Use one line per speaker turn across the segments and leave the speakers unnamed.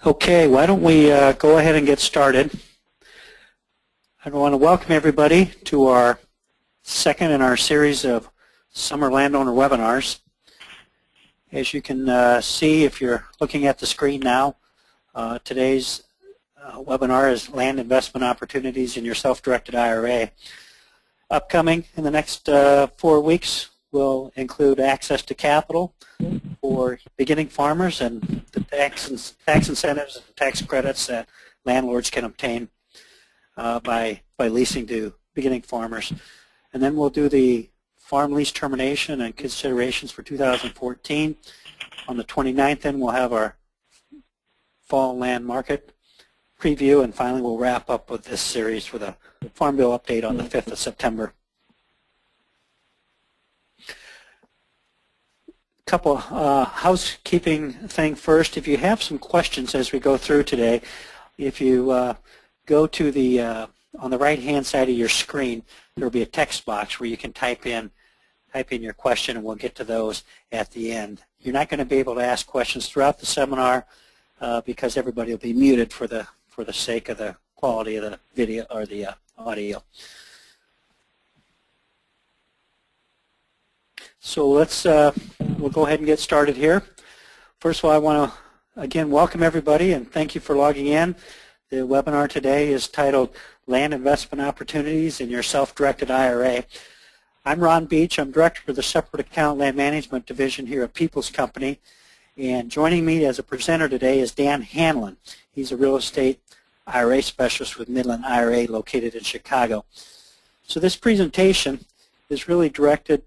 Okay, why don't we uh, go ahead and get started. I want to welcome everybody to our second in our series of summer landowner webinars. As you can uh, see if you're looking at the screen now, uh, today's uh, webinar is Land Investment Opportunities in Your Self-Directed IRA. Upcoming in the next uh, four weeks will include access to capital for beginning farmers and the tax, and, tax incentives and tax credits that landlords can obtain uh, by, by leasing to beginning farmers. And then we'll do the farm lease termination and considerations for 2014. On the 29th, then we'll have our fall land market preview, and finally we'll wrap up with this series with a Farm Bill update on the 5th of September. Couple uh, housekeeping thing first. If you have some questions as we go through today, if you uh, go to the uh, on the right hand side of your screen, there will be a text box where you can type in type in your question, and we'll get to those at the end. You're not going to be able to ask questions throughout the seminar uh, because everybody will be muted for the for the sake of the quality of the video or the uh, audio. So let's uh, we'll go ahead and get started here. First of all, I want to again welcome everybody and thank you for logging in. The webinar today is titled Land Investment Opportunities in Your Self-Directed IRA. I'm Ron Beach. I'm Director of the Separate Account Land Management Division here at People's Company. And joining me as a presenter today is Dan Hanlon. He's a real estate IRA specialist with Midland IRA located in Chicago. So this presentation is really directed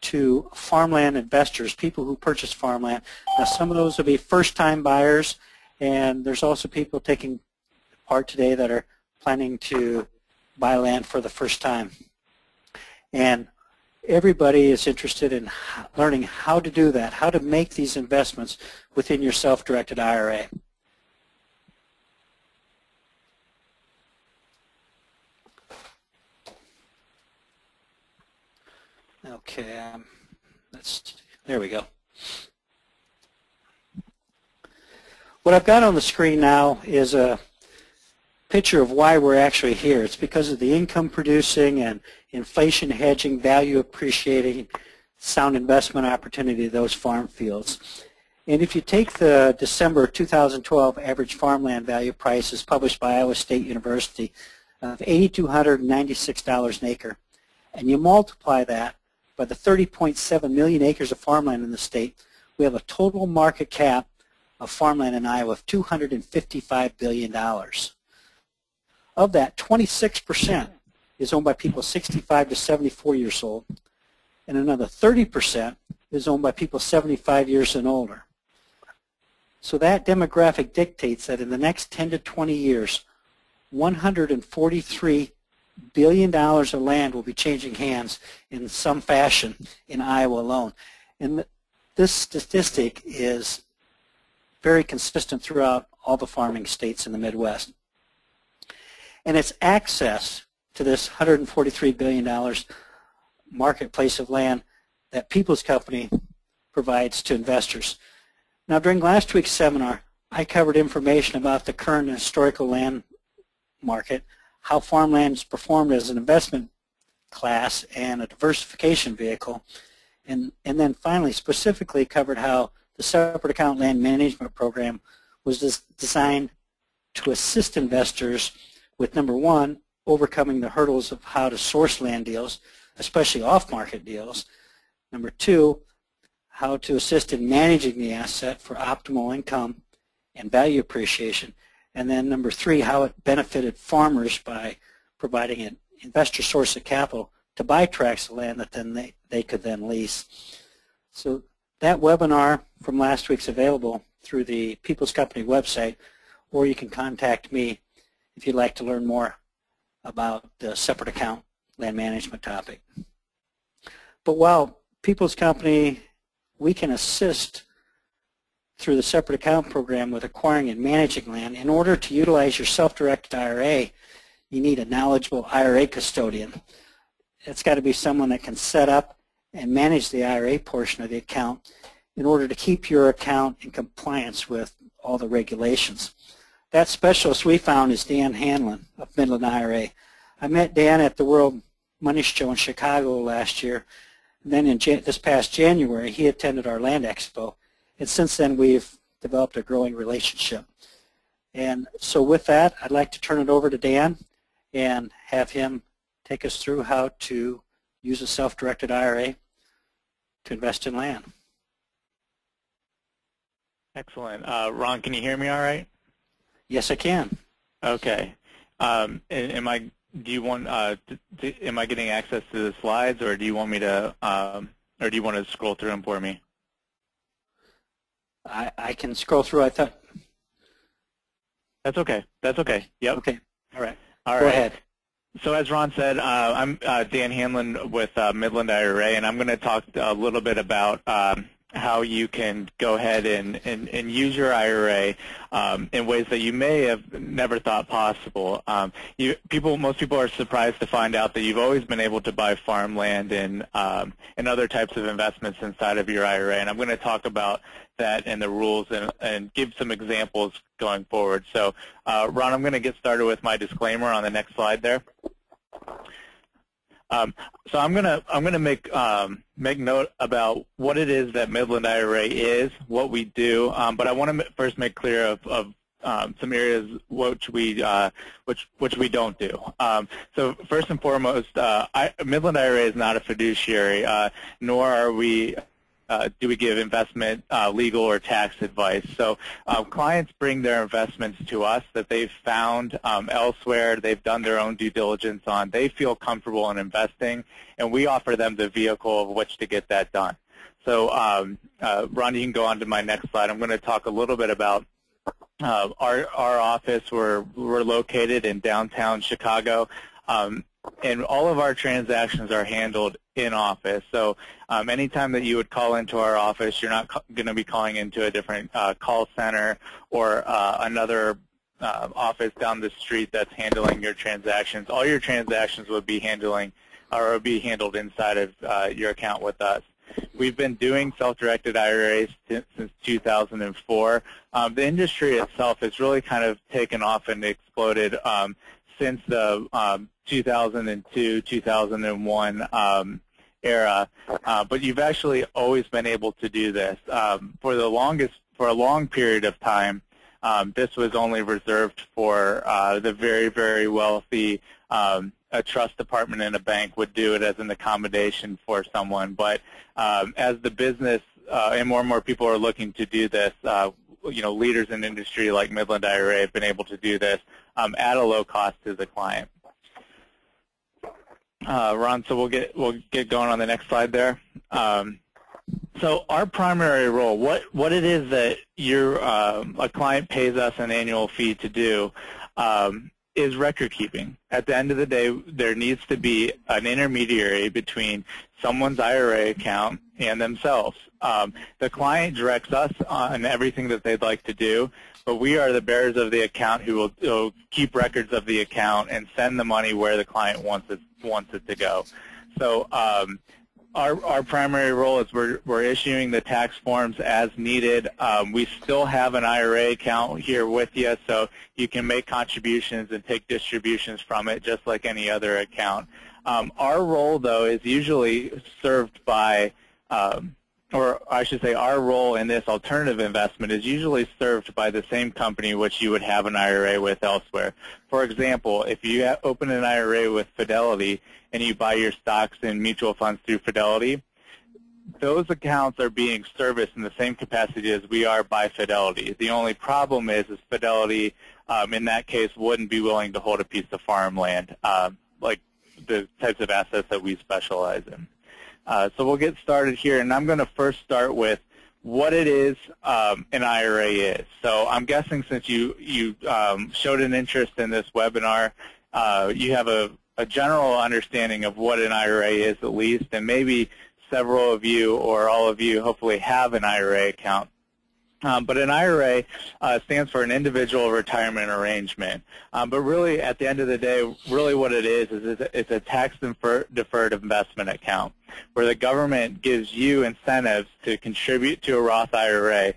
to farmland investors, people who purchase farmland. Now some of those will be first-time buyers, and there's also people taking part today that are planning to buy land for the first time. And everybody is interested in learning how to do that, how to make these investments within your self-directed IRA. Okay, um, that's, there we go. What I've got on the screen now is a picture of why we're actually here. It's because of the income producing and inflation hedging, value appreciating, sound investment opportunity of those farm fields. And if you take the December 2012 average farmland value prices published by Iowa State University of $8,296 an acre, and you multiply that by the 30.7 million acres of farmland in the state, we have a total market cap of farmland in Iowa of $255 billion. Of that, 26% is owned by people 65 to 74 years old, and another 30% is owned by people 75 years and older. So that demographic dictates that in the next 10 to 20 years, 143 billion dollars of land will be changing hands in some fashion in Iowa alone. And this statistic is very consistent throughout all the farming states in the Midwest. And it's access to this $143 billion marketplace of land that People's Company provides to investors. Now during last week's seminar, I covered information about the current historical land market, how farmlands performed as an investment class and a diversification vehicle, and, and then finally specifically covered how the separate account land management program was designed to assist investors with number one, overcoming the hurdles of how to source land deals, especially off-market deals. Number two, how to assist in managing the asset for optimal income and value appreciation. And then number three, how it benefited farmers by providing an investor source of capital to buy tracts of land that then they, they could then lease. So that webinar from last week's available through the People's Company website, or you can contact me if you'd like to learn more about the separate account land management topic. But while People's Company, we can assist through the separate account program with acquiring and managing land. In order to utilize your self-directed IRA, you need a knowledgeable IRA custodian. It's got to be someone that can set up and manage the IRA portion of the account in order to keep your account in compliance with all the regulations. That specialist we found is Dan Hanlon of Midland IRA. I met Dan at the World Money Show in Chicago last year. And then in this past January, he attended our Land Expo. And since then, we've developed a growing relationship. And so with that, I'd like to turn it over to Dan and have him take us through how to use a self-directed IRA to invest in land.
Excellent. Uh, Ron, can you hear me all right?
Yes, I can.
Okay. Um, am I? Do you want? Uh, am I getting access to the slides, or do you want me to? Um, or do you want to scroll through them for me?
I I can scroll through. I thought.
That's okay. That's okay. Yep.
Okay. All right.
All
Go
right.
ahead.
So as Ron said, uh, I'm uh, Dan Hanlon with uh, Midland IRA, and I'm going to talk a little bit about um, how you can go ahead and, and, and use your IRA um, in ways that you may have never thought possible. Um, you, people, most people are surprised to find out that you've always been able to buy farmland and, um, and other types of investments inside of your IRA. And I'm going to talk about that and the rules and, and give some examples going forward. So, uh, Ron, I'm going to get started with my disclaimer on the next slide there. Um, so I'm gonna I'm gonna make um, make note about what it is that Midland IRA is, what we do, um, but I want to first make clear of, of um, some areas which we uh, which which we don't do. Um, so first and foremost, uh, I, Midland IRA is not a fiduciary, uh, nor are we uh, do we give investment uh, legal or tax advice. So uh, clients bring their investments to us that they've found um, elsewhere, they've done their own due diligence on, they feel comfortable in investing, and we offer them the vehicle of which to get that done. So um, uh, Ron, you can go on to my next slide. I'm going to talk a little bit about uh, our, our office. We're, we're located in downtown Chicago. Um, and all of our transactions are handled in office. So um, anytime that you would call into our office, you're not going to be calling into a different uh, call center or uh, another uh, office down the street that's handling your transactions. All your transactions would be handling or would be handled inside of uh, your account with us. We've been doing self-directed IRAs since 2004. Um, the industry itself has really kind of taken off and exploded um, since the um, 2002, 2001 um, era, uh, but you've actually always been able to do this. Um, for the longest, for a long period of time, um, this was only reserved for uh, the very, very wealthy. Um, a trust department in a bank would do it as an accommodation for someone. But um, as the business uh, and more and more people are looking to do this, uh, you know, leaders in industry like Midland IRA have been able to do this um, at a low cost to the client. Uh, Ron, so we'll get we'll get going on the next slide there. Um, so our primary role, what what it is that your um, a client pays us an annual fee to do, um, is record keeping. At the end of the day, there needs to be an intermediary between someone's IRA account and themselves. Um, the client directs us on everything that they'd like to do, but we are the bearers of the account who will, will keep records of the account and send the money where the client wants it wants it to go. So um, our, our primary role is we're, we're issuing the tax forms as needed. Um, we still have an IRA account here with you, so you can make contributions and take distributions from it just like any other account. Um, our role, though, is usually served by um, or I should say our role in this alternative investment is usually served by the same company which you would have an IRA with elsewhere. For example, if you open an IRA with Fidelity and you buy your stocks and mutual funds through Fidelity, those accounts are being serviced in the same capacity as we are by Fidelity. The only problem is, is Fidelity, um, in that case, wouldn't be willing to hold a piece of farmland, um, like the types of assets that we specialize in. Uh, so we'll get started here, and I'm going to first start with what it is um, an IRA is. So I'm guessing since you, you um, showed an interest in this webinar, uh, you have a, a general understanding of what an IRA is at least, and maybe several of you or all of you hopefully have an IRA account. Um, but an IRA uh, stands for an individual retirement arrangement. Um, but really, at the end of the day, really what it is is it's a tax-deferred investment account where the government gives you incentives to contribute to a Roth IRA.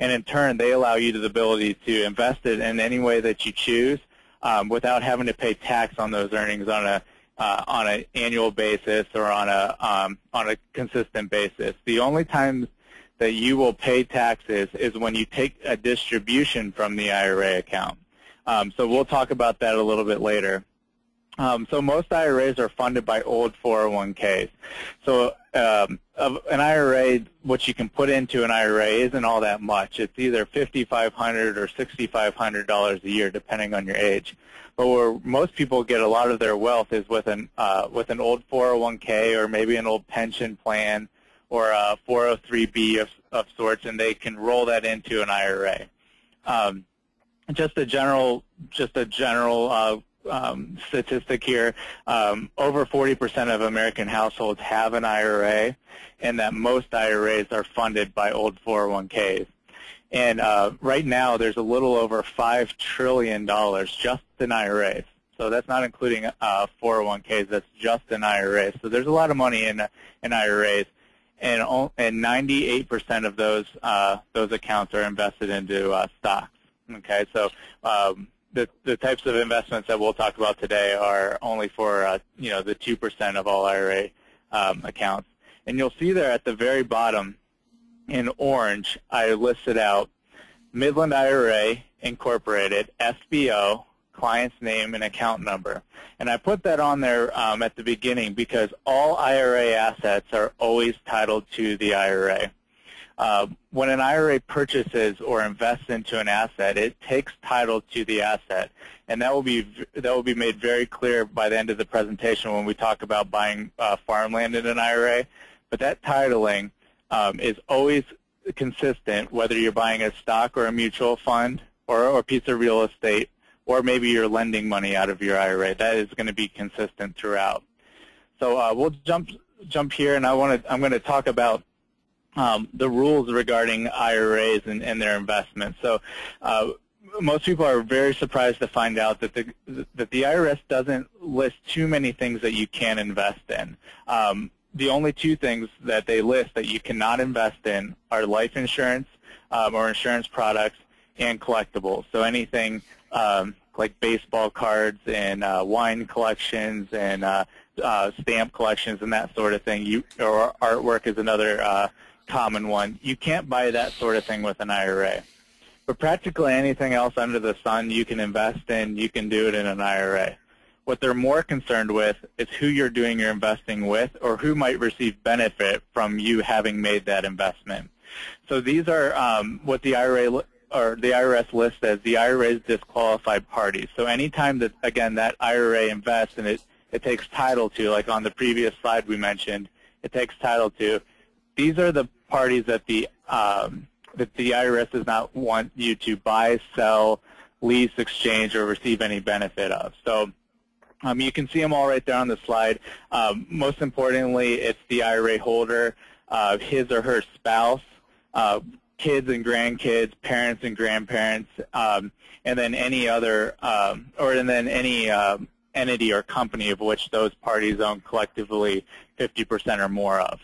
and in turn, they allow you the ability to invest it in any way that you choose um, without having to pay tax on those earnings on a uh, on an annual basis or on a um, on a consistent basis. The only time that you will pay taxes is when you take a distribution from the IRA account. Um, so we'll talk about that a little bit later. Um, so most IRAs are funded by old 401ks. So um, an IRA, what you can put into an IRA isn't all that much. It's either 5,500 or $6,500 a year, depending on your age. But where most people get a lot of their wealth is with an uh, with an old 401k or maybe an old pension plan or a 403b of, of sorts, and they can roll that into an IRA. Um, just a general, just a general uh, um, statistic here, um, over 40% of American households have an IRA, and that most IRAs are funded by old 401ks. And uh, right now, there's a little over $5 trillion just in IRAs. So that's not including uh, 401ks. That's just in IRAs. So there's a lot of money in in IRAs, and and 98% of those uh, those accounts are invested into uh, stocks. Okay, so um, the, the types of investments that we'll talk about today are only for uh, you know the 2% of all IRA um, accounts. And you'll see there at the very bottom in orange, I listed out Midland IRA Incorporated, FBO, client's name and account number. And I put that on there um, at the beginning because all IRA assets are always titled to the IRA. Uh, when an IRA purchases or invests into an asset, it takes title to the asset, and that will be that will be made very clear by the end of the presentation when we talk about buying uh, farmland in an IRA. But that titling um, is always consistent, whether you're buying a stock or a mutual fund or, or a piece of real estate, or maybe you're lending money out of your IRA. That is going to be consistent throughout. So uh, we'll jump jump here, and I want to I'm going to talk about um, the rules regarding IRAs and, and their investments. So uh, most people are very surprised to find out that the that the IRS doesn't list too many things that you can invest in. Um, the only two things that they list that you cannot invest in are life insurance um, or insurance products and collectibles. So anything um, like baseball cards and uh, wine collections and uh, uh, stamp collections and that sort of thing. You, or artwork is another uh, common one. You can't buy that sort of thing with an IRA. But practically anything else under the sun you can invest in, you can do it in an IRA. What they're more concerned with is who you're doing your investing with or who might receive benefit from you having made that investment. So these are um, what the IRA or the IRS lists as the IRA's disqualified parties. So anytime that, again, that IRA invests and it, it takes title to, like on the previous slide we mentioned, it takes title to, these are the parties that the um, that the IRS does not want you to buy, sell, lease, exchange, or receive any benefit of. So um, you can see them all right there on the slide. Um, most importantly, it's the IRA holder, uh, his or her spouse, uh, kids and grandkids, parents and grandparents, um, and then any other, um, or and then any uh, entity or company of which those parties own collectively 50% or more of.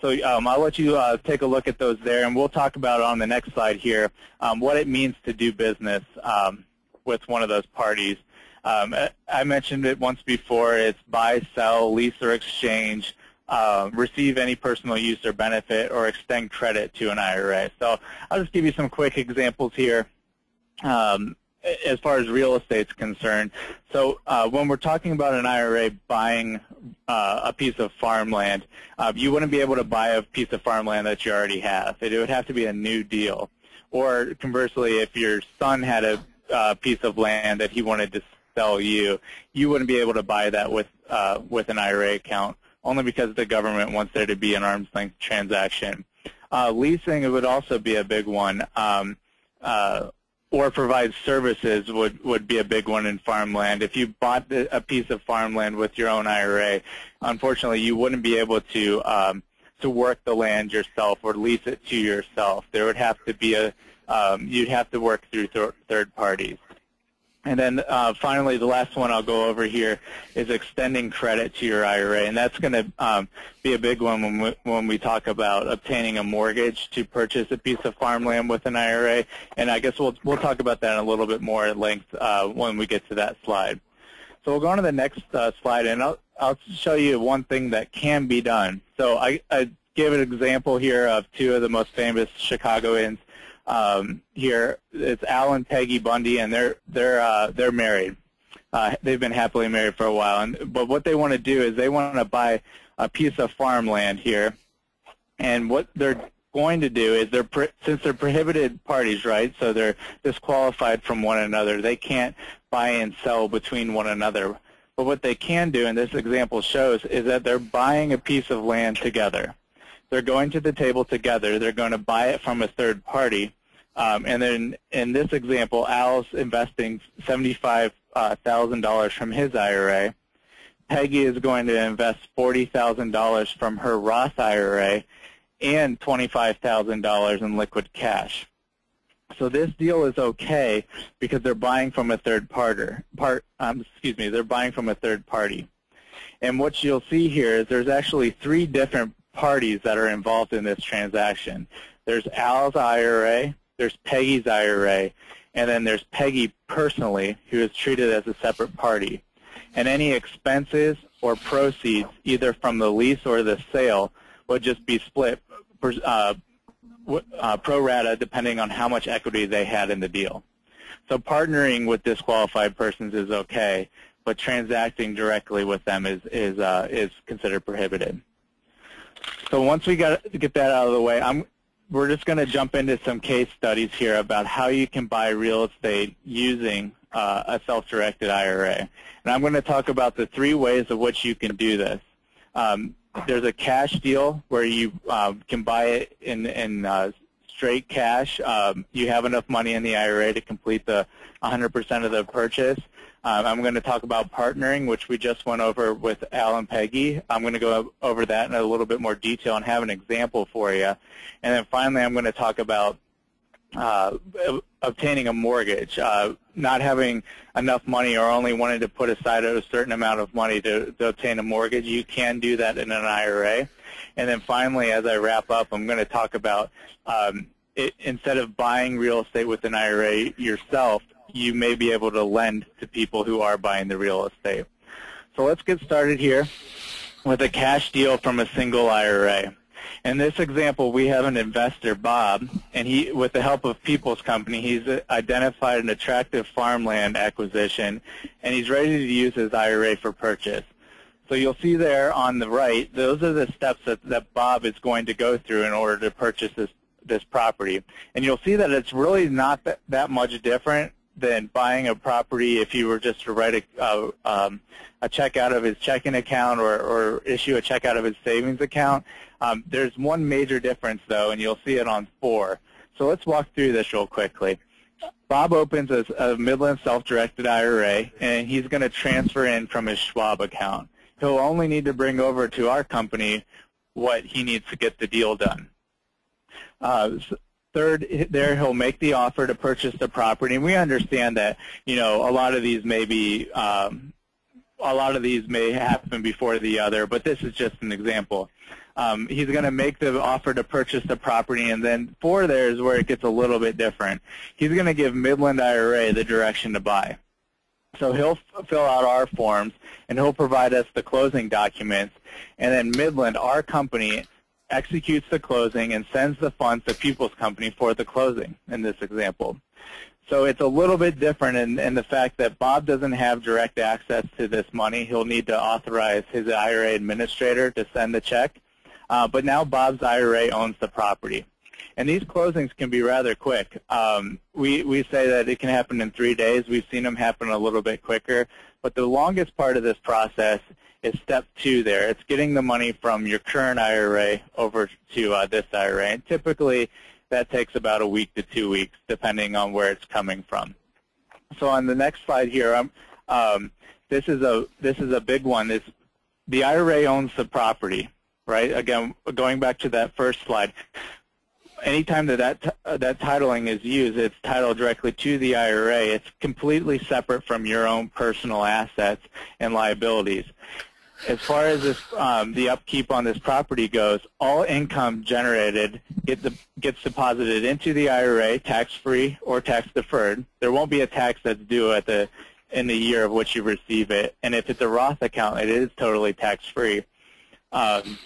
So um, I'll let you uh, take a look at those there, and we'll talk about on the next slide here um, what it means to do business um, with one of those parties. Um, I mentioned it once before. It's buy, sell, lease, or exchange, uh, receive any personal use or benefit, or extend credit to an IRA. So I'll just give you some quick examples here. Um, as far as real estate is concerned. So uh, when we're talking about an IRA buying uh, a piece of farmland, uh, you wouldn't be able to buy a piece of farmland that you already have. It would have to be a new deal. Or conversely, if your son had a uh, piece of land that he wanted to sell you, you wouldn't be able to buy that with uh, with an IRA account, only because the government wants there to be an arm's length transaction. Uh, leasing it would also be a big one. Um, uh, or provide services would, would be a big one in farmland. If you bought a piece of farmland with your own IRA, unfortunately you wouldn't be able to um, to work the land yourself or lease it to yourself. There would have to be a um, you'd have to work through th third parties. And then uh, finally, the last one I'll go over here is extending credit to your IRA, and that's going to um, be a big one when we, when we talk about obtaining a mortgage to purchase a piece of farmland with an IRA. And I guess we'll we'll talk about that in a little bit more at length uh, when we get to that slide. So we'll go on to the next uh, slide, and I'll I'll show you one thing that can be done. So I, I gave an example here of two of the most famous Chicagoans um, here. It's Al and Peggy Bundy, and they're they're uh, they're married. Uh, they've been happily married for a while, and but what they want to do is they want to buy a piece of farmland here, and what they're going to do is they're since they're prohibited parties, right? So they're disqualified from one another. They can't buy and sell between one another. But what they can do, and this example shows, is that they're buying a piece of land together. They're going to the table together. They're going to buy it from a third party. Um, and then in this example, Al's investing $75,000 uh, from his IRA. Peggy is going to invest $40,000 from her Roth IRA and $25,000 in liquid cash. So this deal is okay because they're buying from a third party. Part, um, excuse me, they're buying from a third party. And what you'll see here is there's actually three different parties that are involved in this transaction. There's Al's IRA, there's Peggy's IRA, and then there's Peggy personally, who is treated as a separate party. And any expenses or proceeds, either from the lease or the sale, would just be split uh, uh, pro rata depending on how much equity they had in the deal. So partnering with disqualified persons is okay, but transacting directly with them is is uh, is considered prohibited. So once we got get that out of the way, I'm, we're just going to jump into some case studies here about how you can buy real estate using uh, a self-directed IRA. And I'm going to talk about the three ways of which you can do this. Um, there's a cash deal where you uh, can buy it in, in uh, straight cash. Um, you have enough money in the IRA to complete the 100% of the purchase. Um, I'm going to talk about partnering, which we just went over with Al and Peggy. I'm going to go over that in a little bit more detail and have an example for you. And then finally, I'm going to talk about uh, obtaining a mortgage, uh, not having enough money or only wanting to put aside a certain amount of money to, to obtain a mortgage. You can do that in an IRA. And then finally, as I wrap up, I'm going to talk about um, it, instead of buying real estate with an IRA yourself, you may be able to lend to people who are buying the real estate. So let's get started here with a cash deal from a single IRA. In this example, we have an investor, Bob, and he, with the help of People's Company, he's identified an attractive farmland acquisition, and he's ready to use his IRA for purchase. So you'll see there on the right, those are the steps that, that Bob is going to go through in order to purchase this, this property. And you'll see that it's really not that, that much different than buying a property if you were just to write a, um, a check out of his checking account or, or, issue a check out of his savings account. Um, there's one major difference, though, and you'll see it on four. So let's walk through this real quickly. Bob opens a, a Midland self-directed IRA, and he's going to transfer in from his Schwab account. He'll only need to bring over to our company what he needs to get the deal done. Uh, Third, there he'll make the offer to purchase the property, and we understand that you know a lot of these may be um, a lot of these may happen before the other, but this is just an example. Um, he's going to make the offer to purchase the property, and then four there is where it gets a little bit different. He's going to give Midland IRA the direction to buy. So he'll fill out our forms, and he'll provide us the closing documents, and then Midland, our company, executes the closing and sends the funds to People's Company for the closing in this example. So it's a little bit different in, in, the fact that Bob doesn't have direct access to this money. He'll need to authorize his IRA administrator to send the check. Uh, but now Bob's IRA owns the property. And these closings can be rather quick. Um, we, we say that it can happen in three days. We've seen them happen a little bit quicker. But the longest part of this process is step two there. It's getting the money from your current IRA over to uh, this IRA. And typically, that takes about a week to two weeks, depending on where it's coming from. So on the next slide here, um, um, this is a this is a big one. Is the IRA owns the property, right? Again, going back to that first slide, anytime that that, that titling is used, it's titled directly to the IRA. It's completely separate from your own personal assets and liabilities. As far as this, um, the upkeep on this property goes, all income generated get the, gets deposited into the IRA, tax-free or tax-deferred. There won't be a tax that's due at the in the year of which you receive it. And if it's a Roth account, it is totally tax-free. Um,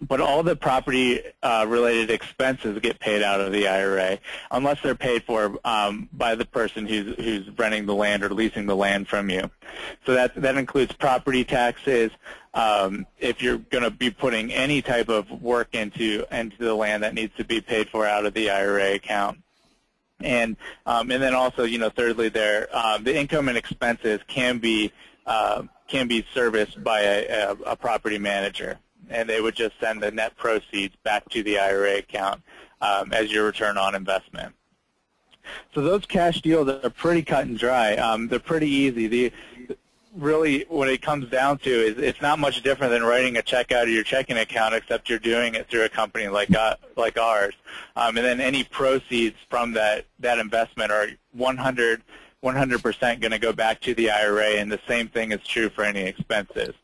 but all the property-related uh, expenses get paid out of the IRA, unless they're paid for um, by the person who's who's renting the land or leasing the land from you. So that that includes property taxes. Um, if you're going to be putting any type of work into into the land, that needs to be paid for out of the IRA account. And um, and then also, you know, thirdly, there um, the income and expenses can be uh, can be serviced by a, a, a property manager and they would just send the net proceeds back to the IRA account um, as your return on investment. So those cash deals are pretty cut and dry. Um, they're pretty easy. The, really, what it comes down to is it's not much different than writing a check out of your checking account, except you're doing it through a company like uh, like ours. Um, and then any proceeds from that that investment are 100 100% going to go back to the IRA, and the same thing is true for any expenses.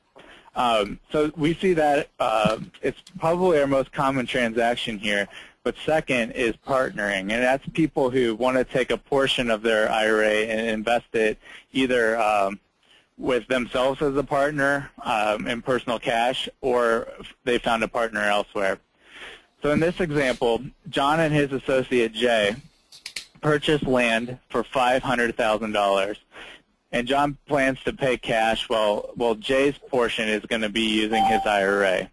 Um, so we see that uh, it's probably our most common transaction here. But second is partnering, and that's people who want to take a portion of their IRA and invest it either um, with themselves as a partner um, in personal cash, or they found a partner elsewhere. So in this example, John and his associate Jay purchased land for $500,000 and John plans to pay cash while while Jay's portion is going to be using his IRA.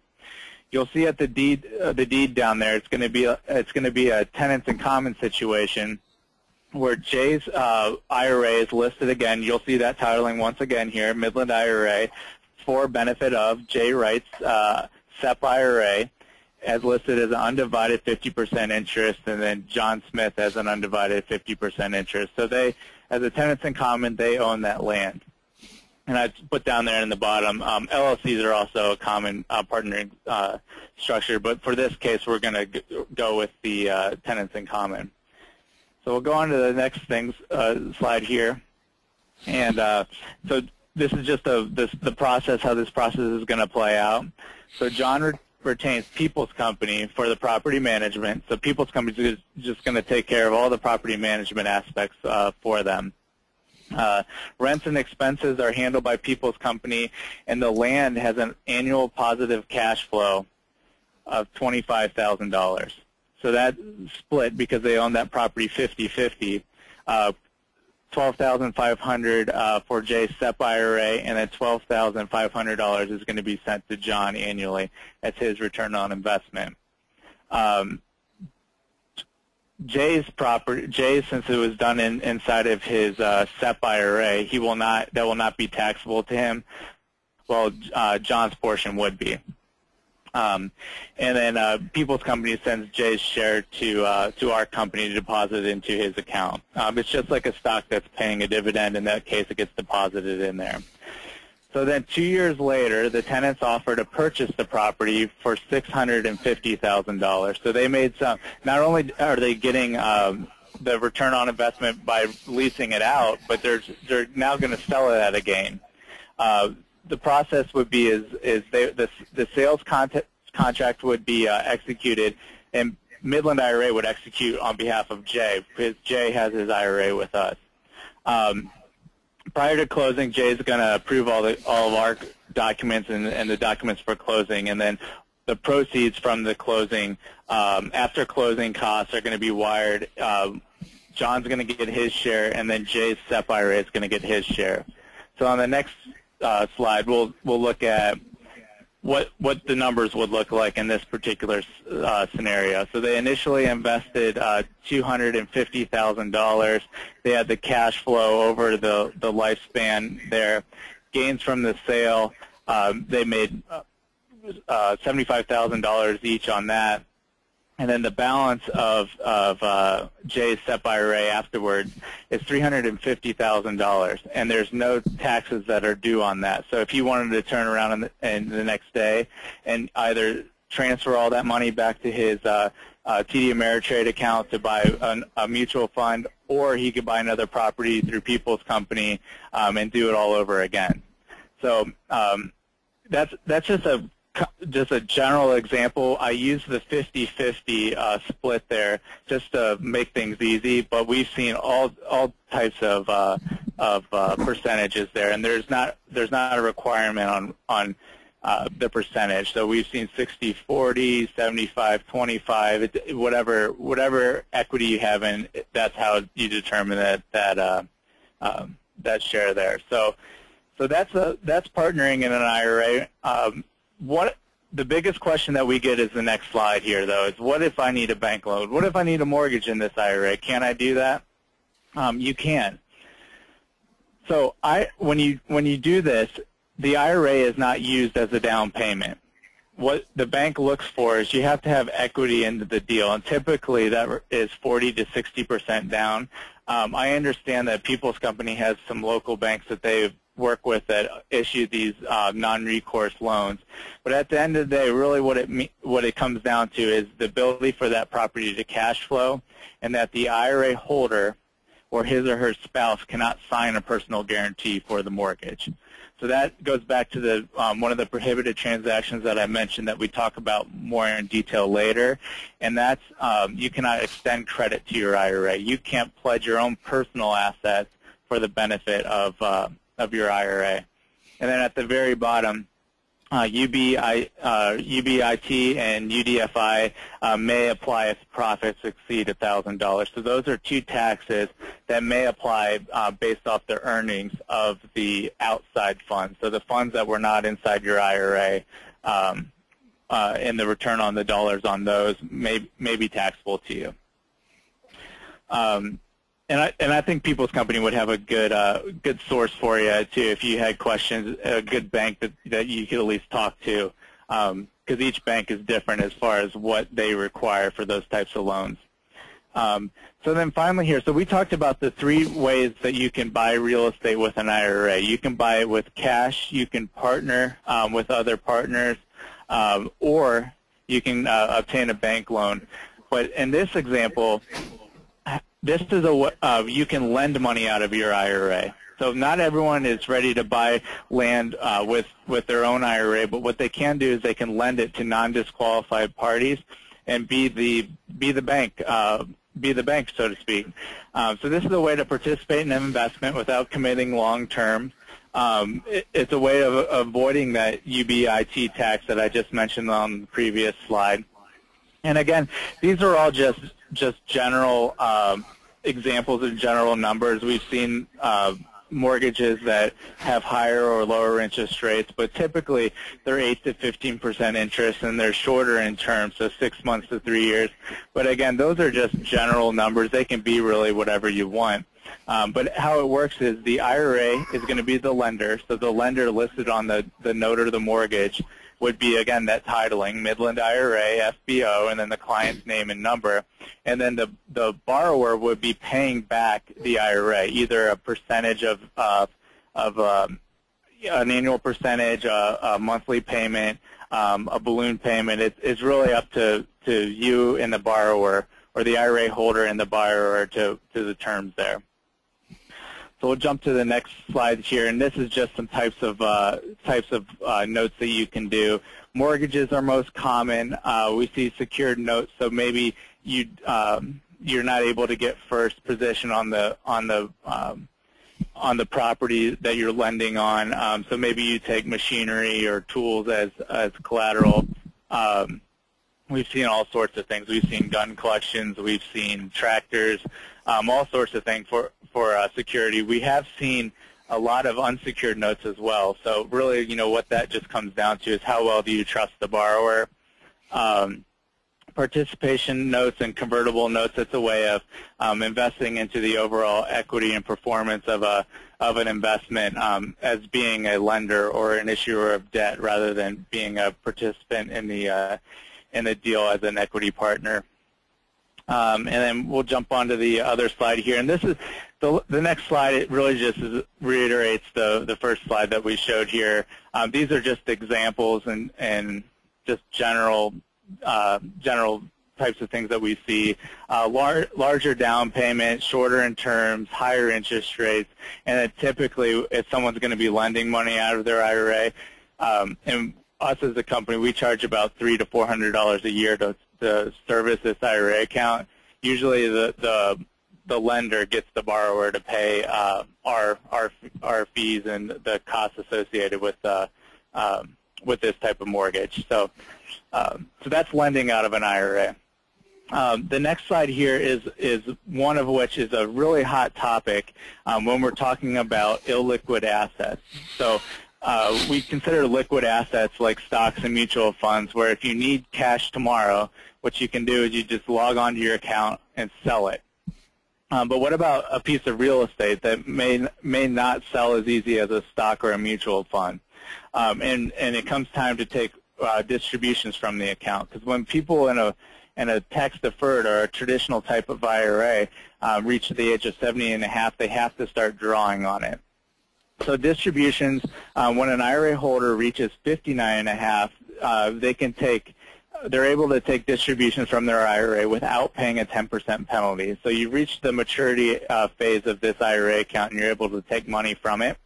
You'll see at the deed uh, the deed down there it's going to be a, it's going to be a tenants in common situation where Jay's uh, IRA is listed again. You'll see that titling once again here, Midland IRA, for benefit of Jay Wright's uh, SEP IRA as listed as an undivided 50% interest, and then John Smith as an undivided 50% interest. So they as a tenants in common, they own that land. And I put down there in the bottom, um, LLCs are also a common uh, partnering uh, structure, but for this case, we're going to go with the uh, tenants in common. So we'll go on to the next things uh, slide here. And uh, so this is just a, this, the process, how this process is going to play out. So John retains People's Company for the property management. So People's Company is just going to take care of all the property management aspects uh, for them. Uh, rents and expenses are handled by People's Company, and the land has an annual positive cash flow of $25,000. So that split, because they own that property 50-50, uh, 12500 uh, for Jay's SEP IRA, and then $12,500 is going to be sent to John annually as his return on investment. Um, Jay's property, Jay's since it was done in, inside of his uh, SEP IRA, he will not that will not be taxable to him. Well, uh, John's portion would be. Um, and then uh, People's Company sends Jay's share to uh, to our company to deposit into his account. Um, it's just like a stock that's paying a dividend. In that case, it gets deposited in there. So then two years later, the tenants offer to purchase the property for $650,000. So they made some, not only are they getting um, the return on investment by leasing it out, but they're, they're now going to sell it at a gain. Uh, the process would be is is they, the the sales contract contract would be uh, executed, and Midland IRA would execute on behalf of Jay because Jay has his IRA with us. Um, prior to closing, Jay is going to approve all the all of our documents and, and the documents for closing, and then the proceeds from the closing um, after closing costs are going to be wired. Uh, John's going to get his share, and then Jay's SEP IRA is going to get his share. So on the next uh, slide, we'll we'll look at what what the numbers would look like in this particular uh, scenario. So they initially invested uh, $250,000. They had the cash flow over the the lifespan there. Gains from the sale, um, they made uh, $75,000 each on that. And then the balance of, of uh, Jay's SEP IRA afterwards is $350,000, and there's no taxes that are due on that. So if you wanted to turn around in the, in the next day and either transfer all that money back to his uh, uh, TD Ameritrade account to buy an, a mutual fund, or he could buy another property through People's Company um, and do it all over again. So um, that's that's just a just a general example. I use the 50-50 uh, split there just to make things easy, but we've seen all all types of uh, of uh, percentages there, and there's not there's not a requirement on on uh, the percentage. So we've seen 60, 40, 75, 25, whatever whatever equity you have in, that's how you determine that that uh, um, that share there. So so that's a that's partnering in an IRA. Um, what the biggest question that we get is the next slide here, though, is what if I need a bank loan? What if I need a mortgage in this IRA? Can I do that? Um, you can. So I, when you when you do this, the IRA is not used as a down payment. What the bank looks for is you have to have equity into the deal, and typically that is 40 to 60 percent down. Um, I understand that People's Company has some local banks that they work with that issue these uh, non-recourse loans, but at the end of the day, really what it what it comes down to is the ability for that property to cash flow, and that the IRA holder or his or her spouse cannot sign a personal guarantee for the mortgage. So that goes back to the um, one of the prohibited transactions that I mentioned that we talk about more in detail later, and that's um, you cannot extend credit to your IRA. You can't pledge your own personal assets for the benefit of uh, of your IRA. And then at the very bottom, uh, UBI, uh, UBIT and UDFI uh, may apply if profits exceed $1,000. So those are two taxes that may apply uh, based off the earnings of the outside funds. So the funds that were not inside your IRA um, uh, and the return on the dollars on those may, may be taxable to you. Um, and I and I think People's Company would have a good uh, good source for you too if you had questions. A good bank that that you could at least talk to, because um, each bank is different as far as what they require for those types of loans. Um, so then finally here, so we talked about the three ways that you can buy real estate with an IRA. You can buy it with cash, you can partner um, with other partners, um, or you can uh, obtain a bank loan. But in this example, this is a uh, you can lend money out of your IRA. So not everyone is ready to buy land uh, with with their own IRA, but what they can do is they can lend it to non-disqualified parties and be the be the bank. Uh, be the bank, so to speak. Um, so this is a way to participate in an investment without committing long term. Um, it, it's a way of avoiding that UBIT tax that I just mentioned on the previous slide. And again, these are all just just general um, examples of general numbers. We've seen uh, mortgages that have higher or lower interest rates, but typically they're 8 to 15 percent interest, and they're shorter in term, so six months to three years. But again, those are just general numbers. They can be really whatever you want. Um, but how it works is the IRA is going to be the lender, so the lender listed on the, the note or the mortgage would be, again, that titling, Midland IRA, FBO, and then the client's name and number. And then the, the borrower would be paying back the IRA, either a percentage of, uh, of um, an annual percentage, a, a monthly payment, um, a balloon payment. It, it's really up to, to you and the borrower or the IRA holder and the borrower to, to the terms there. So we'll jump to the next slide here, and this is just some types of uh, types of uh, notes that you can do. Mortgages are most common. Uh, we see secured notes, so maybe you um, you're not able to get first position on the on the um, on the property that you're lending on. Um, so maybe you take machinery or tools as as collateral. Um, we've seen all sorts of things. We've seen gun collections. We've seen tractors um, all sorts of things for, for uh, security. We have seen a lot of unsecured notes as well. So really, you know, what that just comes down to is how well do you trust the borrower. Um, participation notes and convertible notes, it's a way of um, investing into the overall equity and performance of a of an investment um, as being a lender or an issuer of debt rather than being a participant in the uh, in the deal as an equity partner. Um, and then we'll jump onto the other slide here. And this is the, the next slide. It really just is, reiterates the, the first slide that we showed here. Um, these are just examples and, and just general uh, general types of things that we see, uh, lar larger down payment, shorter in terms, higher interest rates, and then typically if someone's going to be lending money out of their IRA, um, and us as a company, we charge about three to four hundred dollars a year to, to service this IRA account. Usually, the the the lender gets the borrower to pay uh, our our our fees and the costs associated with uh, um, with this type of mortgage. So, um, so that's lending out of an IRA. Um, the next slide here is is one of which is a really hot topic um, when we're talking about illiquid assets. So uh, we consider liquid assets like stocks and mutual funds where if you need cash tomorrow, what you can do is you just log onto your account and sell it. Um, but what about a piece of real estate that may may not sell as easy as a stock or a mutual fund? Um, and and it comes time to take uh, distributions from the account because when people in a in a tax deferred or a traditional type of IRA uh, reach the age of 70 and a half, they have to start drawing on it. So distributions, uh, when an IRA holder reaches 59 and a half, uh, they can take they're able to take distributions from their IRA without paying a 10% penalty. So you reach the maturity uh, phase of this IRA account and you're able to take money from it.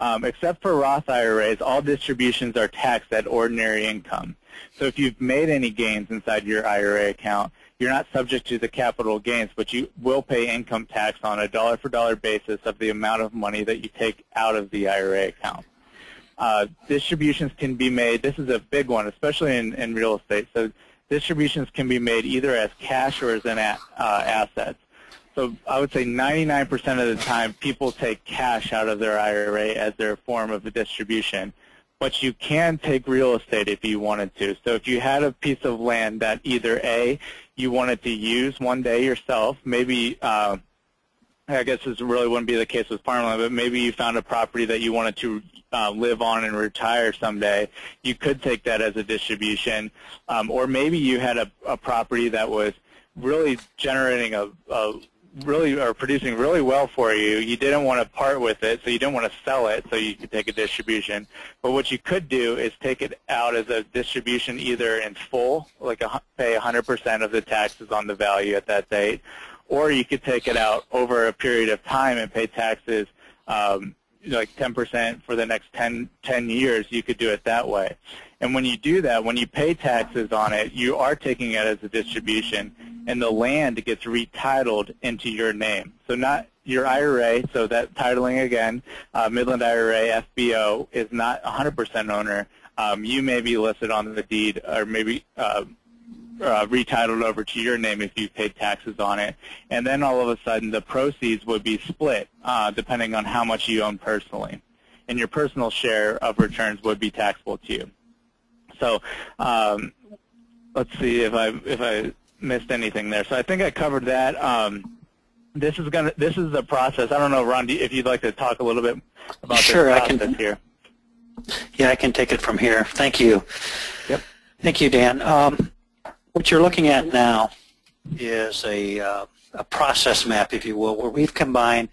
Um, except for Roth IRAs, all distributions are taxed at ordinary income. So if you've made any gains inside your IRA account, you're not subject to the capital gains, but you will pay income tax on a dollar-for-dollar basis of the amount of money that you take out of the IRA account. Uh, distributions can be made, this is a big one, especially in, in real estate, so distributions can be made either as cash or as an a, uh, assets. So I would say 99% of the time people take cash out of their IRA as their form of a distribution. But you can take real estate if you wanted to. So if you had a piece of land that either A, you wanted to use one day yourself, maybe uh, I guess this really wouldn't be the case with farmland, but maybe you found a property that you wanted to uh, live on and retire someday, you could take that as a distribution. Um, or maybe you had a, a property that was really generating a, a really are producing really well for you. You didn't want to part with it, so you didn't want to sell it, so you could take a distribution. But what you could do is take it out as a distribution either in full, like a, pay 100% of the taxes on the value at that date, or you could take it out over a period of time and pay taxes um, like 10% for the next 10, 10 years, you could do it that way. And when you do that, when you pay taxes on it, you are taking it as a distribution, and the land gets retitled into your name. So not your IRA, so that titling again, uh, Midland IRA, FBO, is not 100% owner. Um, you may be listed on the deed or maybe uh, uh, retitled over to your name if you paid taxes on it. And then all of a sudden the proceeds would be split uh, depending on how much you own personally. And your personal share of returns would be taxable to you. So um, let's see if I if I missed anything there. So I think I covered that. Um, this is gonna this is the process. I don't know, Ron, if you'd like to talk a little bit about
sure,
this
process
I can, here.
Yeah, I can take it from here. Thank you.
Yep.
Thank you, Dan. Um, what you're looking at now is a, uh, a process map, if you will, where we've combined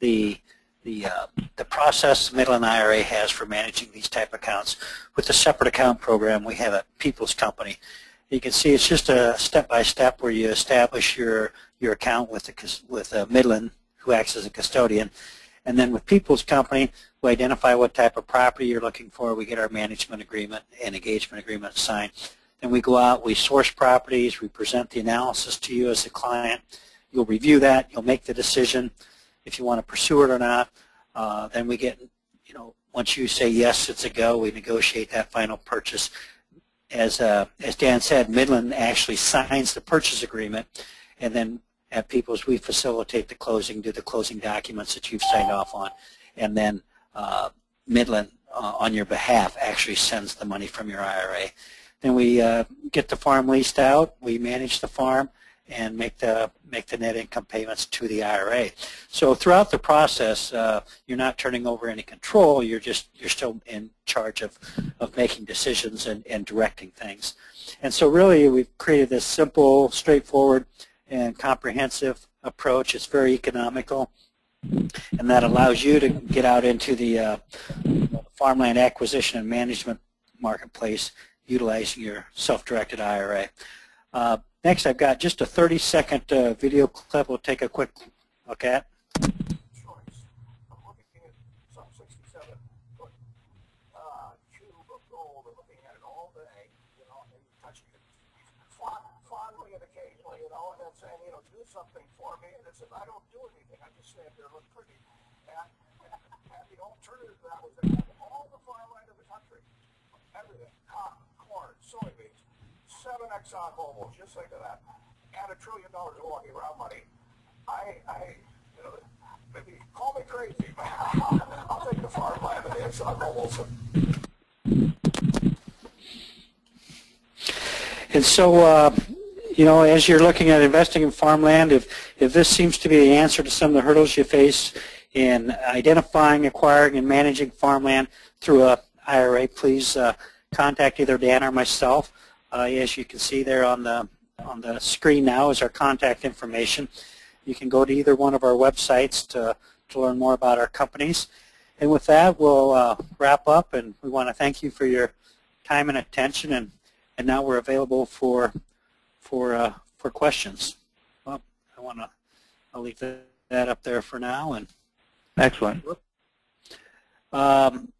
the the uh, the process Midland IRA has for managing these type accounts with the separate account program we have at People's Company. You can see it's just a step-by-step -step where you establish your your account with the, with uh, Midland, who acts as a custodian, and then with People's Company, we identify what type of property you're looking for. We get our management agreement and engagement agreement signed. Then we go out, we source properties, we present the analysis to you as a client. You'll review that. You'll make the decision if you want to pursue it or not. Uh, then we get, you know, once you say yes, it's a go, we negotiate that final purchase. As, uh, as Dan said, Midland actually signs the purchase agreement, and then at Peoples we facilitate the closing, do the closing documents that you've signed off on, and then uh, Midland, uh, on your behalf, actually sends the money from your IRA. Then we uh, get the farm leased out, we manage the farm, and make the make the net income payments to the IRA. So throughout the process, uh, you're not turning over any control. You're just you're still in charge of of making decisions and, and directing things. And so really, we've created this simple, straightforward, and comprehensive approach. It's very economical, and that allows you to get out into the uh, farmland acquisition and management marketplace utilizing your self-directed IRA. Uh, Next, I've got just a 30-second uh, video clip we'll take a quick look at.
choice of looking at some 67 foot cube of gold and looking at it all day, you know, and touching it fond, fondly and occasionally, you know, and then saying, you know, do something for me. And it's if I don't do anything, I just stand there and look pretty. And, and the alternative to that was have all the the country, everything, cotton, soybeans, seven Exxon Mobil, just think of that, and a trillion dollars of walking around money. I, I, you know, maybe call me crazy, but I'll take the farmland and the Exxon Mobils.
And so, uh, you know, as you're looking at investing in farmland, if, if this seems to be the answer to some of the hurdles you face in identifying, acquiring, and managing farmland through a IRA, please uh, contact either Dan or myself. Uh, as you can see there on the on the screen now is our contact information. You can go to either one of our websites to, to learn more about our companies. And with that, we'll uh, wrap up, and we want to thank you for your time and attention, and, and now we're available for for uh, for questions. Well, I want to I'll leave that up there for now, and
Excellent.
um,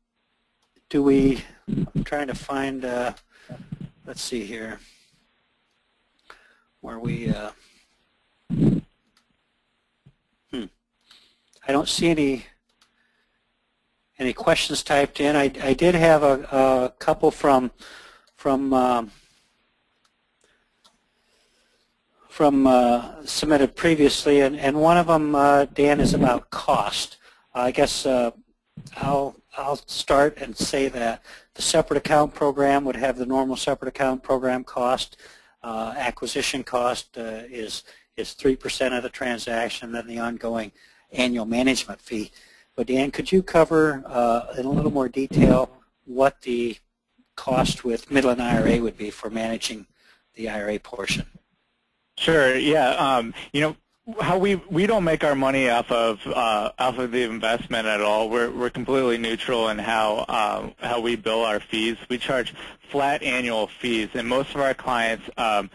do we? I'm trying to find. Uh, let's see here. Where we? Uh, hmm. I don't see any any questions typed in. I, I did have a, a couple from from um, from uh, submitted previously, and, and one of them, uh, Dan, is about cost. I guess uh, I'll I'll start and say that the separate account program would have the normal separate account program cost. Uh, acquisition cost uh, is is three percent of the transaction, then the ongoing annual management fee. But Dan, could you cover uh, in a little more detail what the cost with Midland IRA would be for managing the IRA portion?
Sure. Yeah. Um, you know, how we we don't make our money off of uh, off of the investment at all. We're we're completely neutral in how uh, how we bill our fees. We charge flat annual fees, and most of our clients um,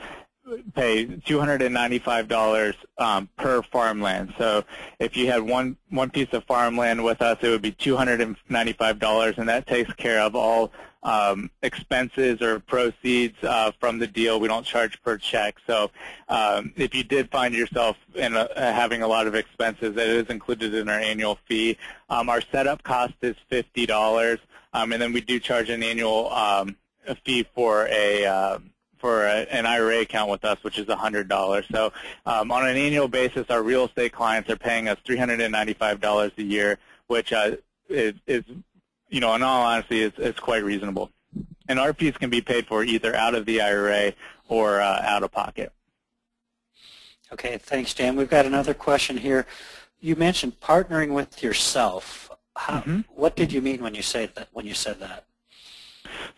pay $295 um, per farmland. So if you had one one piece of farmland with us, it would be $295, and that takes care of all um, expenses or proceeds uh, from the deal. We don't charge per check. So um, if you did find yourself in a, having a lot of expenses, that is included in our annual fee. Um, our setup cost is $50, um, and then we do charge an annual um, fee for a uh, for a, an IRA account with us, which is $100. So um, on an annual basis, our real estate clients are paying us $395 a year, which uh, is, is you know, in all honesty, it's, it's quite reasonable. And RPs can be paid for either out of the IRA or uh, out of pocket.
Okay, thanks, Dan. We've got another question here. You mentioned partnering with yourself. How,
Mhm.
What did you mean when you said that? When you said that?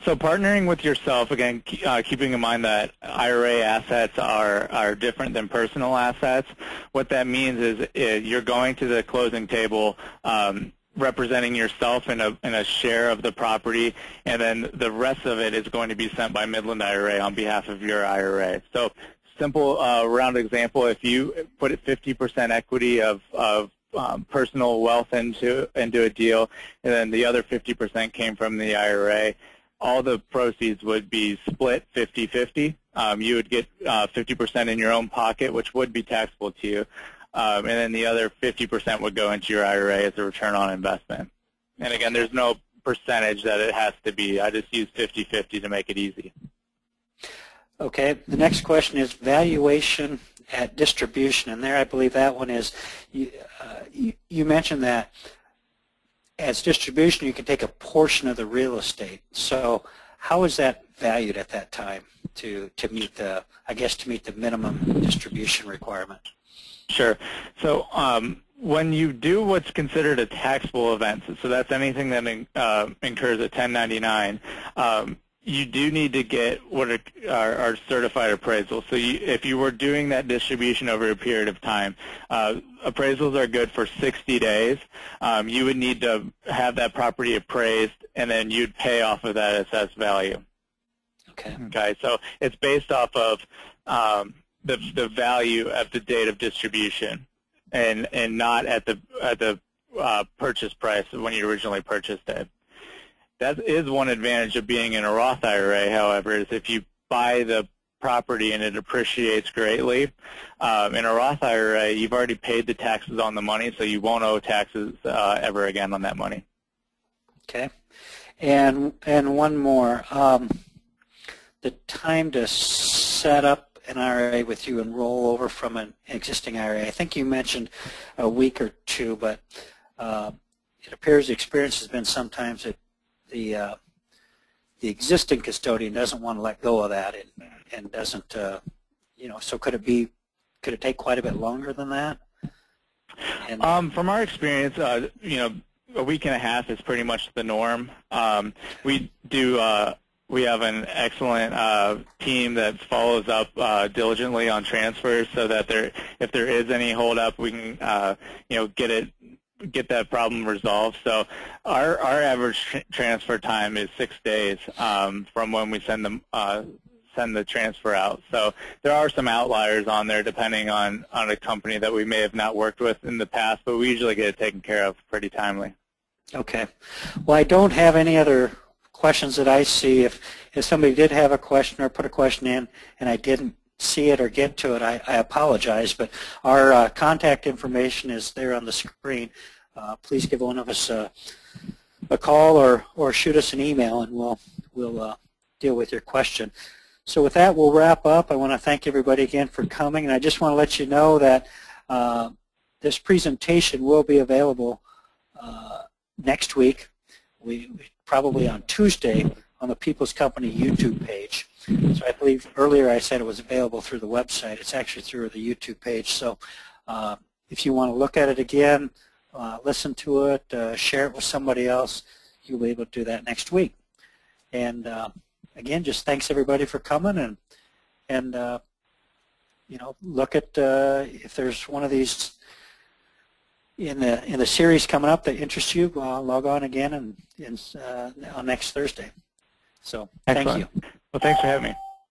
So partnering with yourself, again, uh, keeping in mind that IRA assets are, are different than personal assets, what that means is you're going to the closing table um, representing yourself in a, in a share of the property, and then the rest of it is going to be sent by Midland IRA on behalf of your IRA. So simple uh, round example, if you put it 50% equity of, of um, personal wealth into, into a deal, and then the other 50% came from the IRA, all the proceeds would be split 50-50. Um, you would get uh, 50% in your own pocket, which would be taxable to you, um, and then the other 50% would go into your IRA as a return on investment. And again, there's no percentage that it has to be. I just use 50-50 to make it easy.
Okay, the next question is valuation at distribution, and there I believe that one is, you, uh, you, you mentioned that as distribution you can take a portion of the real estate. So how is that valued at that time to, to meet the, I guess to meet the minimum distribution requirement?
Sure. So um, when you do what's considered a taxable event, so that's anything that uh, incurs a 1099, um, you do need to get what are, are, are certified appraisals. So you, if you were doing that distribution over a period of time, uh, appraisals are good for 60 days. Um, you would need to have that property appraised, and then you'd pay off of that assessed value.
Okay.
Okay, so it's based off of um, the the value at the date of distribution, and and not at the at the uh, purchase price when you originally purchased it. That is one advantage of being in a Roth IRA, however, is if you buy the property and it appreciates greatly. Um, in a Roth IRA, you've already paid the taxes on the money, so you won't owe taxes uh, ever again on that money.
Okay. And and one more. Um, the time to set up an IRA with you and roll over from an existing IRA. I think you mentioned a week or two, but uh, it appears the experience has been sometimes that the uh, the existing custodian doesn't want to let go of that and, and doesn't, uh, you know, so could it be, could it take quite a bit longer than that? And,
Um, from our experience, uh, you know, a week and a half is pretty much the norm. Um, we do. Uh, we have an excellent uh, team that follows up uh, diligently on transfers, so that there, if there is any holdup, we can, uh, you know, get it, get that problem resolved. So, our our average tr- transfer time is six days um, from when we send them. Uh, send the transfer out. So there are some outliers on there depending on, on a company that we may have not worked with in the past, but we usually get it taken care of pretty timely.
Okay. Well, I don't have any other questions that I see. If, if somebody did have a question or put a question in and I didn't see it or get to it, I, I apologize. But our uh, contact information is there on the screen. Uh, please give one of us a, a call or, or shoot us an email and we'll, we'll uh, deal with your question. So with that, we'll wrap up. I want to thank everybody again for coming. And I just want to let you know that uh, this presentation will be available uh, next week, we, we probably on Tuesday on the People's Company YouTube page. So I believe earlier I said it was available through the website. It's actually through the YouTube page. So uh, if you want to look at it again, uh, listen to it, uh, share it with somebody else, you'll be able to do that next week. And uh, again, just thanks everybody for coming and and uh, you know look at uh, if there's one of these in the in the series coming up that interests you, uh, log on again and, and uh, on next Thursday. So thank you.
Well, thanks for having me.